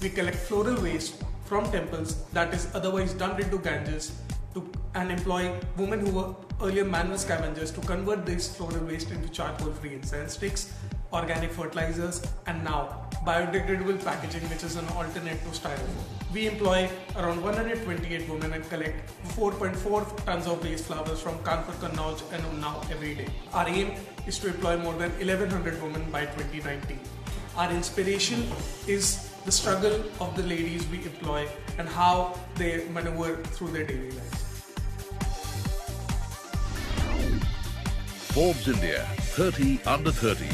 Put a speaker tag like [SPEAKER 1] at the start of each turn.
[SPEAKER 1] we collect floral waste from temples that is otherwise dumped into Ganges to, and employ women who were earlier manual scavengers to convert this floral waste into charcoal-free incense sticks, organic fertilizers, and now biodegradable packaging, which is an alternate to styrofoam. We employ around 128 women and collect 4.4 tons of waste flowers from Kanpur, Kannauj, and Unnao every day. Our aim is to employ more than 1100 women by 2019. Our inspiration is the struggle of the ladies we employ and how they maneuver through their daily lives.
[SPEAKER 2] Forbes India 30 under 30